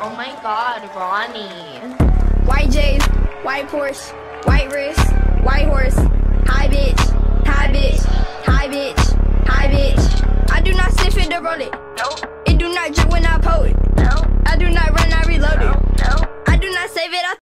Oh my god, Ronny. White J's, white Porsche, white wrist, white horse. Hi bitch, hi bitch, hi bitch, hi bitch. I do not sniff it to roll it. Nope. It do not drip when I pull it. Nope. I do not run, I reload it. Nope. I do not save it, I